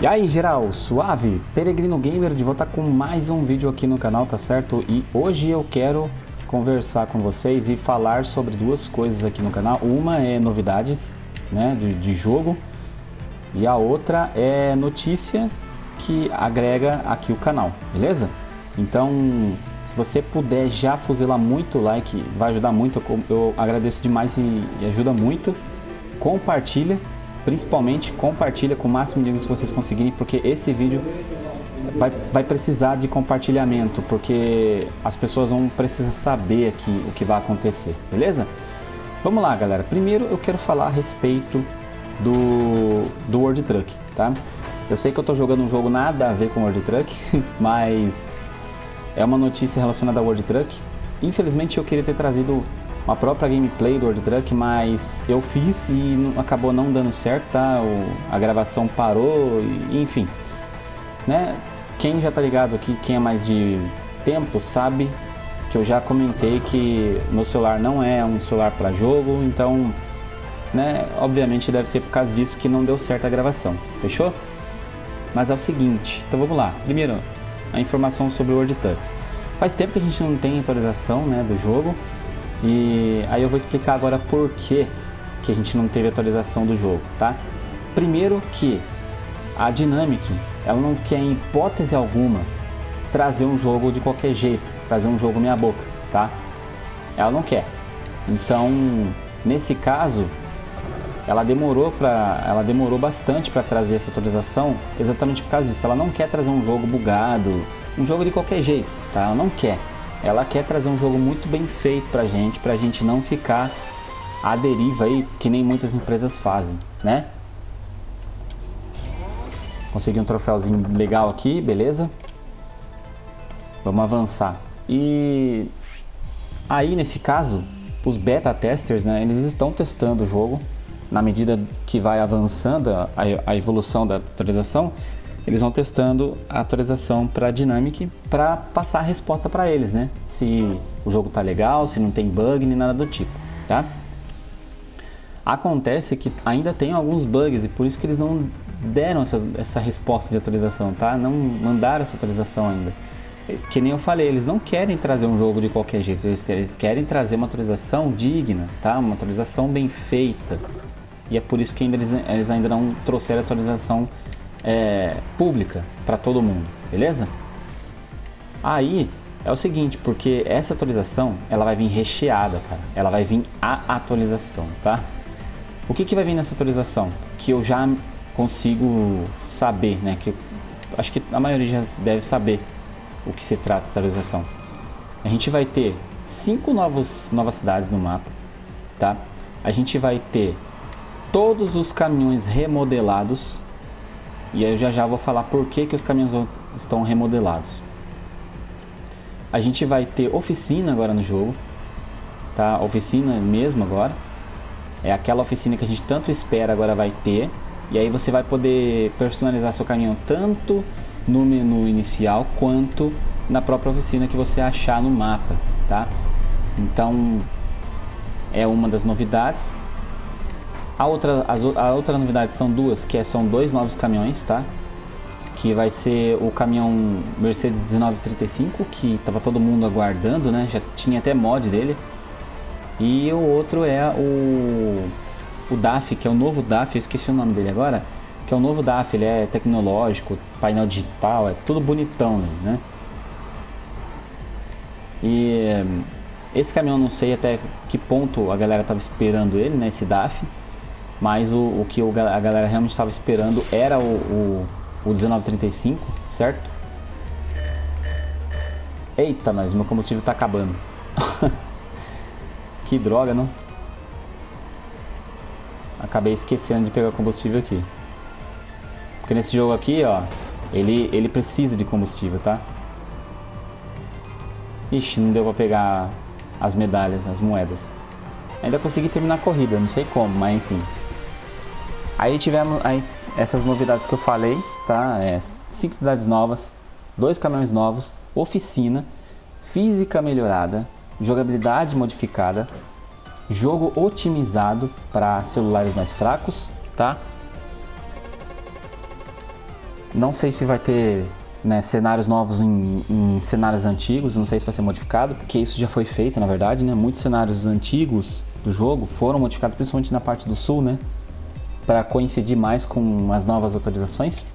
E aí geral, suave? Peregrino Gamer de volta com mais um vídeo aqui no canal, tá certo? E hoje eu quero conversar com vocês e falar sobre duas coisas aqui no canal. Uma é novidades né, de, de jogo e a outra é notícia que agrega aqui o canal, beleza? Então, se você puder já fuzilar muito like, vai ajudar muito, eu agradeço demais e ajuda muito. Compartilha principalmente compartilha com o máximo de amigos que vocês conseguirem, porque esse vídeo vai, vai precisar de compartilhamento, porque as pessoas vão precisar saber aqui o que vai acontecer, beleza? Vamos lá, galera. Primeiro eu quero falar a respeito do, do World Truck, tá? Eu sei que eu tô jogando um jogo nada a ver com World Truck, mas é uma notícia relacionada ao World Truck. Infelizmente eu queria ter trazido uma própria gameplay do World Truck, mas eu fiz e acabou não dando certo, tá? O, a gravação parou, e, enfim. Né? Quem já tá ligado aqui, quem é mais de tempo, sabe que eu já comentei que meu celular não é um celular para jogo, então, né, obviamente deve ser por causa disso que não deu certo a gravação, fechou? Mas é o seguinte, então vamos lá. Primeiro, a informação sobre o World Truck. Faz tempo que a gente não tem atualização, né, do jogo. E aí eu vou explicar agora por que, que a gente não teve atualização do jogo, tá? Primeiro que a Dynamic, ela não quer em hipótese alguma trazer um jogo de qualquer jeito, trazer um jogo meia boca, tá? Ela não quer. Então, nesse caso, ela demorou para, ela demorou bastante para trazer essa atualização, exatamente por causa disso. Ela não quer trazer um jogo bugado, um jogo de qualquer jeito, tá? Ela não quer ela quer trazer um jogo muito bem feito pra gente, pra gente não ficar à deriva aí, que nem muitas empresas fazem, né? Consegui um troféuzinho legal aqui, beleza? Vamos avançar. E aí, nesse caso, os beta testers, né, eles estão testando o jogo na medida que vai avançando a, a evolução da atualização, eles vão testando a atualização para Dynamic para passar a resposta para eles, né? Se o jogo tá legal, se não tem bug nem nada do tipo, tá? Acontece que ainda tem alguns bugs e por isso que eles não deram essa, essa resposta de atualização, tá? Não mandaram essa atualização ainda. Que nem eu falei, eles não querem trazer um jogo de qualquer jeito, eles, querem trazer uma atualização digna, tá? Uma atualização bem feita. E é por isso que ainda eles, eles ainda não trouxeram a atualização é, pública para todo mundo, beleza? Aí é o seguinte, porque essa atualização ela vai vir recheada, cara. Ela vai vir a atualização, tá? O que, que vai vir nessa atualização? Que eu já consigo saber, né? Que eu, acho que a maioria já deve saber o que se trata dessa atualização. A gente vai ter cinco novos, novas cidades no mapa, tá? A gente vai ter todos os caminhões remodelados e eu já já vou falar por que, que os caminhões estão remodelados. A gente vai ter oficina agora no jogo, tá? Oficina mesmo agora. É aquela oficina que a gente tanto espera agora vai ter. E aí você vai poder personalizar seu caminhão tanto no menu inicial quanto na própria oficina que você achar no mapa, tá? Então é uma das novidades. A outra, as, a outra novidade são duas, que é, são dois novos caminhões, tá? Que vai ser o caminhão Mercedes 1935, que estava todo mundo aguardando, né? Já tinha até mod dele. E o outro é o, o DAF, que é o novo DAF, eu esqueci o nome dele agora. Que é o novo DAF, ele é tecnológico, painel digital, é tudo bonitão, né? E esse caminhão não sei até que ponto a galera estava esperando ele, né? Esse DAF. Mas o, o que o, a galera realmente estava esperando era o, o, o 1935, certo? Eita, mas meu combustível está acabando. que droga, não? Acabei esquecendo de pegar combustível aqui. Porque nesse jogo aqui, ó, ele, ele precisa de combustível, tá? Ixi, não deu pra pegar as medalhas, as moedas. Ainda consegui terminar a corrida, não sei como, mas enfim. Aí tivemos aí, essas novidades que eu falei, tá? É, cinco cidades novas, dois caminhões novos, oficina, física melhorada, jogabilidade modificada, jogo otimizado para celulares mais fracos, tá? Não sei se vai ter né, cenários novos em, em, cenários antigos, não sei se vai ser modificado, porque isso já foi feito, na verdade, né? Muitos cenários antigos do jogo foram modificados, principalmente na parte do sul, né? Para coincidir mais com as novas atualizações.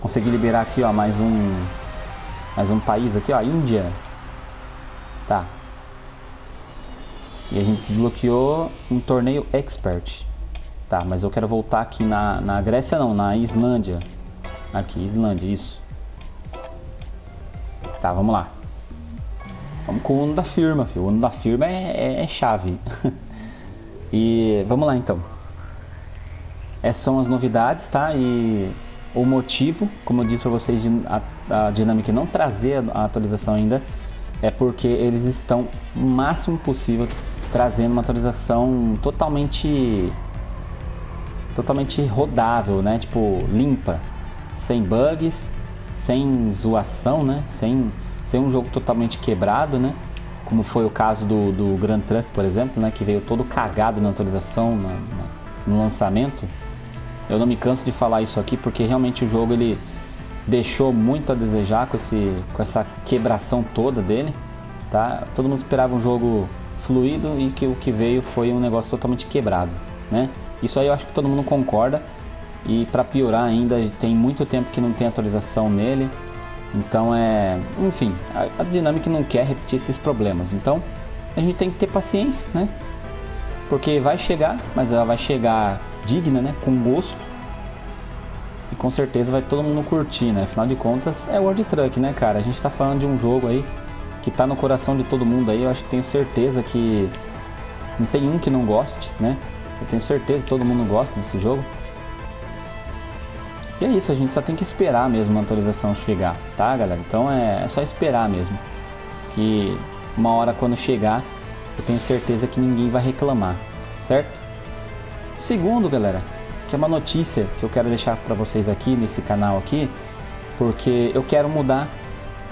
Consegui liberar aqui, ó, mais um mais um país aqui, ó, Índia. Tá. E a gente desbloqueou um torneio expert. Tá, mas eu quero voltar aqui na, na Grécia não, na Islândia. Aqui, Islândia, isso. Tá, vamos lá. Vamos com o Uno da firma, filho. O Uno da firma é, é, é chave. e vamos lá então. Essas são as novidades, tá? E o motivo, como eu disse para vocês, de a, a Dynamic não trazer a atualização ainda é porque eles estão o máximo possível trazendo uma atualização totalmente totalmente rodável, né? Tipo, limpa, sem bugs, sem zoação, né? Sem, sem um jogo totalmente quebrado, né? Como foi o caso do, do Grand Truck, por exemplo, né? Que veio todo cagado na atualização, na, na, no lançamento. Eu não me canso de falar isso aqui porque realmente o jogo ele deixou muito a desejar com, esse, com essa quebração toda dele, tá? Todo mundo esperava um jogo fluido e que o que veio foi um negócio totalmente quebrado, né? Isso aí eu acho que todo mundo concorda. E para piorar ainda, tem muito tempo que não tem atualização nele. Então é, enfim, a, a Dynamic não quer repetir esses problemas. Então a gente tem que ter paciência, né? Porque vai chegar, mas ela vai chegar digna, né? Com gosto. E com certeza vai todo mundo curtir, né? Afinal de contas é World Truck, né, cara? A gente tá falando de um jogo aí que tá no coração de todo mundo aí. Eu acho que tenho certeza que não tem um que não goste, né? Eu tenho certeza que todo mundo gosta desse jogo. E é isso, a gente só tem que esperar mesmo a atualização chegar, tá galera? Então é, é só esperar mesmo. Que uma hora quando chegar, eu tenho certeza que ninguém vai reclamar, certo? Segundo, galera, que é uma notícia que eu quero deixar para vocês aqui nesse canal aqui, porque eu quero mudar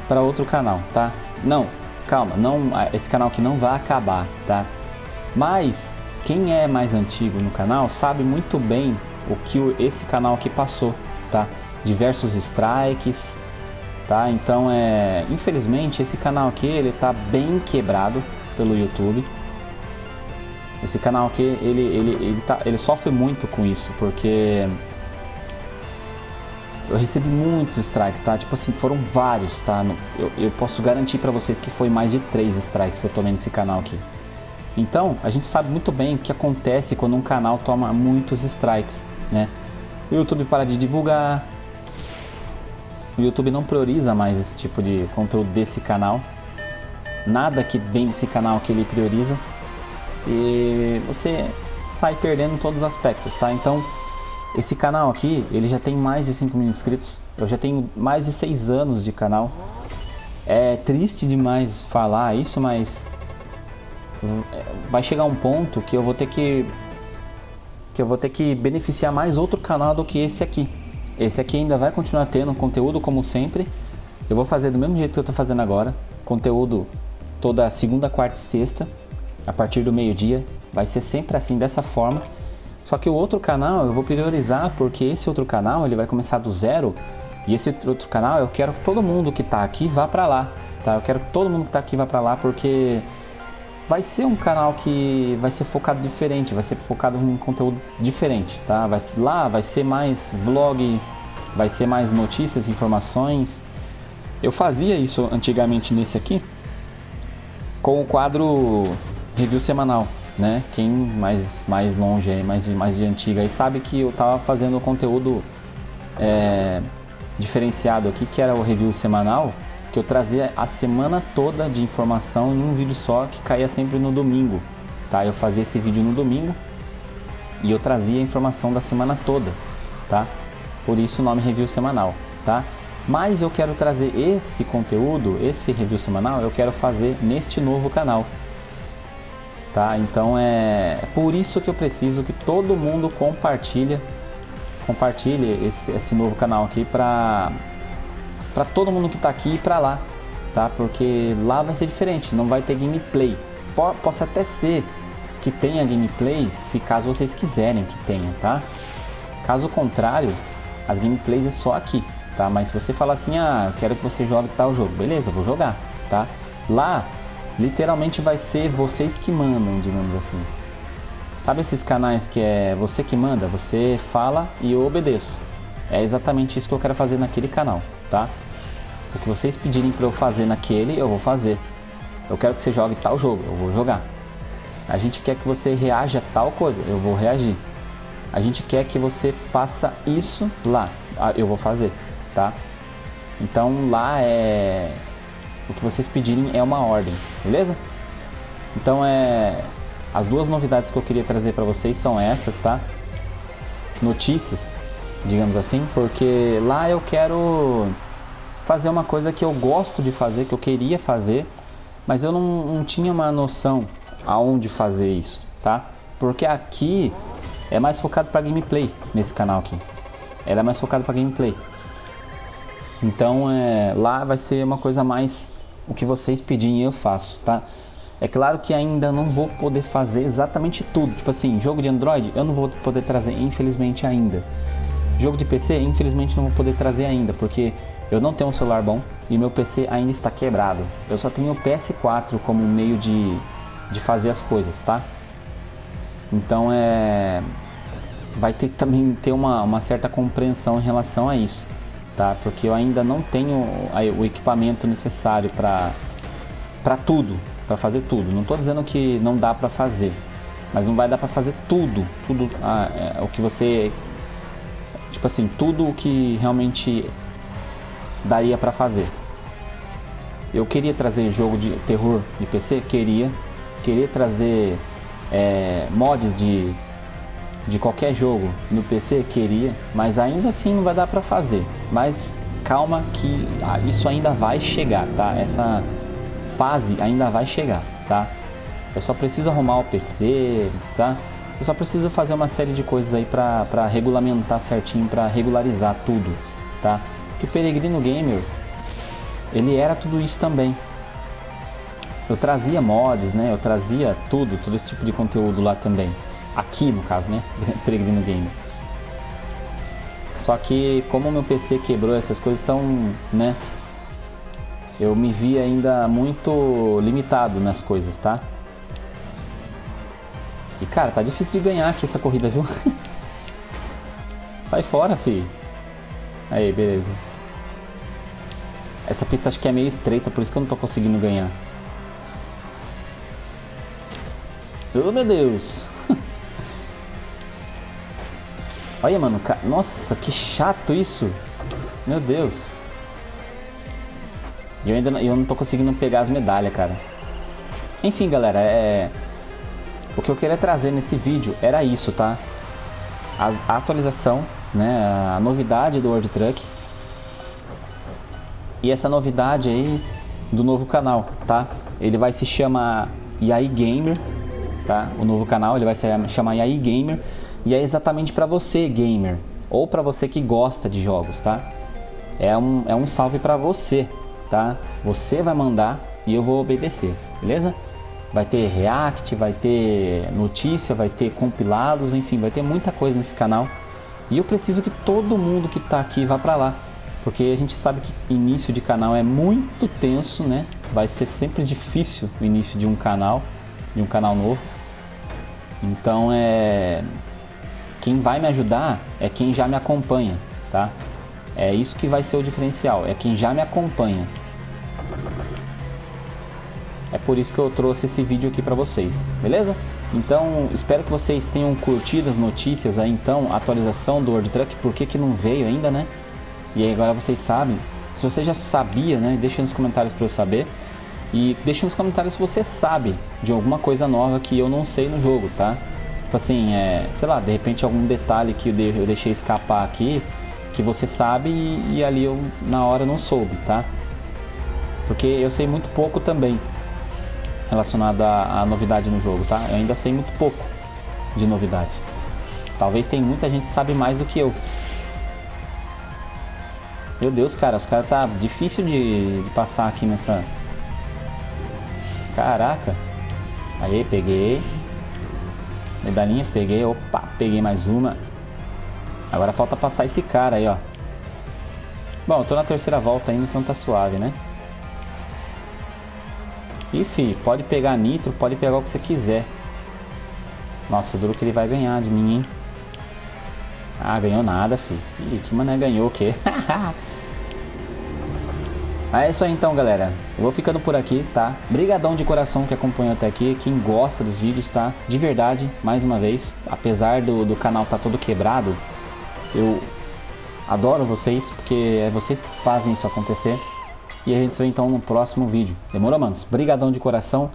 para outro canal, tá? Não, calma, não, esse canal aqui não vai acabar, tá? Mas quem é mais antigo no canal sabe muito bem o que esse canal aqui passou, tá? Diversos strikes, tá? Então é, infelizmente esse canal aqui ele tá bem quebrado pelo YouTube. Esse canal aqui ele ele ele, tá, ele sofre muito com isso porque eu recebi muitos strikes, tá? Tipo assim, foram vários, tá? Eu, eu posso garantir para vocês que foi mais de três strikes que eu tomei nesse canal aqui. Então, a gente sabe muito bem o que acontece quando um canal toma muitos strikes, né? O YouTube para de divulgar, o YouTube não prioriza mais esse tipo de conteúdo desse canal, nada que vem desse canal que ele prioriza, e você sai perdendo todos os aspectos, tá? Então, esse canal aqui, ele já tem mais de 5 mil inscritos, eu já tenho mais de 6 anos de canal, é triste demais falar isso, mas vai chegar um ponto que eu vou ter que que eu vou ter que beneficiar mais outro canal do que esse aqui. Esse aqui ainda vai continuar tendo conteúdo como sempre. Eu vou fazer do mesmo jeito que eu estou fazendo agora, conteúdo toda segunda, quarta e sexta, a partir do meio-dia. Vai ser sempre assim dessa forma. Só que o outro canal eu vou priorizar porque esse outro canal ele vai começar do zero e esse outro canal eu quero que todo mundo que está aqui vá para lá, tá? Eu quero que todo mundo que está aqui vá para lá porque vai ser um canal que vai ser focado diferente, vai ser focado em conteúdo diferente, tá? Vai, lá vai ser mais vlog, vai ser mais notícias, informações. Eu fazia isso antigamente nesse aqui com o quadro review semanal, né? Quem mais mais longe aí, mais mais de antiga aí sabe que eu tava fazendo conteúdo é, diferenciado aqui, que era o review semanal que eu trazia a semana toda de informação em um vídeo só que caía sempre no domingo, tá? Eu fazia esse vídeo no domingo e eu trazia a informação da semana toda, tá? Por isso o nome review semanal, tá? Mas eu quero trazer esse conteúdo, esse review semanal, eu quero fazer neste novo canal. Tá? Então é por isso que eu preciso que todo mundo compartilhe compartilhe esse, esse novo canal aqui para para todo mundo que está aqui e para lá, tá? Porque lá vai ser diferente, não vai ter gameplay. P possa até ser que tenha gameplay, se caso vocês quiserem que tenha, tá? Caso contrário, as gameplays é só aqui, tá? Mas se você falar assim, ah, quero que você jogue tal jogo, beleza, vou jogar, tá? Lá, literalmente vai ser vocês que mandam, digamos assim. Sabe esses canais que é você que manda? Você fala e eu obedeço. É exatamente isso que eu quero fazer naquele canal, tá? O que vocês pedirem para eu fazer naquele, eu vou fazer. Eu quero que você jogue tal jogo, eu vou jogar. A gente quer que você reaja a tal coisa, eu vou reagir. A gente quer que você faça isso lá, ah, eu vou fazer, tá? Então lá é o que vocês pedirem é uma ordem, beleza? Então é as duas novidades que eu queria trazer para vocês são essas, tá? Notícias, digamos assim, porque lá eu quero fazer uma coisa que eu gosto de fazer, que eu queria fazer, mas eu não, não tinha uma noção aonde fazer isso, tá? Porque aqui é mais focado para gameplay nesse canal aqui. Ela é mais focada para gameplay. Então é, lá vai ser uma coisa mais o que vocês pedirem eu faço, tá? É claro que ainda não vou poder fazer exatamente tudo. Tipo assim, jogo de Android eu não vou poder trazer, infelizmente ainda. Jogo de PC, infelizmente não vou poder trazer ainda, porque eu não tenho um celular bom e meu PC ainda está quebrado. Eu só tenho o PS4 como meio de, de fazer as coisas, tá? Então é. Vai ter também ter uma, uma certa compreensão em relação a isso, tá? Porque eu ainda não tenho o equipamento necessário para para tudo, para fazer tudo. Não estou dizendo que não dá para fazer, mas não vai dar para fazer tudo, tudo ah, é, o que você, tipo assim, tudo o que realmente daria para fazer. Eu queria trazer jogo de terror de PC, queria, queria trazer é, mods de, de qualquer jogo no PC, queria, mas ainda assim não vai dar para fazer. Mas calma que ah, isso ainda vai chegar, tá? Essa fase ainda vai chegar, tá? Eu só preciso arrumar o PC, tá? Eu só preciso fazer uma série de coisas aí para regulamentar certinho, para regularizar tudo, tá? que o Peregrino Gamer ele era tudo isso também. Eu trazia mods, né? Eu trazia tudo, todo esse tipo de conteúdo lá também. Aqui no caso, né? Peregrino Gamer. Só que como meu PC quebrou essas coisas tão, né? Eu me vi ainda muito limitado nas coisas, tá? E cara, tá difícil de ganhar aqui essa corrida, viu? Sai fora, fi. Aí, beleza. Essa pista acho que é meio estreita, por isso que eu não tô conseguindo ganhar. Oh meu Deus! Olha, mano, ca... nossa, que chato isso! Meu Deus! E eu ainda não, eu não tô conseguindo pegar as medalhas, cara. Enfim, galera, é... O que eu queria trazer nesse vídeo era isso, tá? A, a atualização, né? A novidade do World Truck e essa novidade aí do novo canal, tá? Ele vai se chamar Yai Gamer, tá? O novo canal ele vai se chamar Yai Gamer e é exatamente para você gamer ou para você que gosta de jogos, tá? É um, é um salve para você, tá? Você vai mandar e eu vou obedecer, beleza? Vai ter react, vai ter notícia, vai ter compilados, enfim, vai ter muita coisa nesse canal. E eu preciso que todo mundo que está aqui vá para lá, porque a gente sabe que início de canal é muito tenso, né? Vai ser sempre difícil o início de um canal, de um canal novo. Então é quem vai me ajudar é quem já me acompanha, tá? É isso que vai ser o diferencial, é quem já me acompanha. É por isso que eu trouxe esse vídeo aqui para vocês, beleza? Então, espero que vocês tenham curtido as notícias aí, então, atualização do World Truck, por que que não veio ainda, né? E aí agora vocês sabem. Se você já sabia, né? Deixa nos comentários para eu saber. E deixa nos comentários se você sabe de alguma coisa nova que eu não sei no jogo, tá? Tipo assim, é, sei lá, de repente algum detalhe que eu deixei escapar aqui que você sabe e, e ali eu na hora não soube, tá? Porque eu sei muito pouco também relacionado à, à novidade no jogo, tá? Eu ainda sei muito pouco de novidade. Talvez tem muita gente que sabe mais do que eu. Meu Deus, cara, os caras tá difícil de, de passar aqui nessa. Caraca. Aí, peguei. Medalhinha, peguei. Opa, peguei mais uma. Agora falta passar esse cara aí, ó. Bom, eu tô na terceira volta ainda, então tá suave, né? E fi, pode pegar nitro, pode pegar o que você quiser. Nossa, duro que ele vai ganhar de mim, hein? Ah, ganhou nada, fi. Ih, que mané ganhou o quê? É isso aí então, galera. Eu vou ficando por aqui, tá? Brigadão de coração que acompanhou até aqui, quem gosta dos vídeos, tá? De verdade, mais uma vez, apesar do, do canal tá todo quebrado, eu adoro vocês, porque é vocês que fazem isso acontecer. E a gente se vê então no próximo vídeo. Demorou, manos? Brigadão de coração.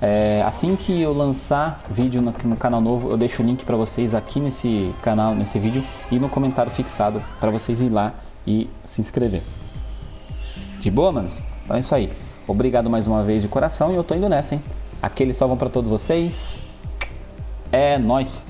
É, assim que eu lançar vídeo no, no, canal novo, eu deixo o link para vocês aqui nesse canal, nesse vídeo e no comentário fixado para vocês ir lá e se inscrever. De boa, manos? Então é isso aí. Obrigado mais uma vez de coração e eu tô indo nessa, hein? Aquele salvão para todos vocês. É nós.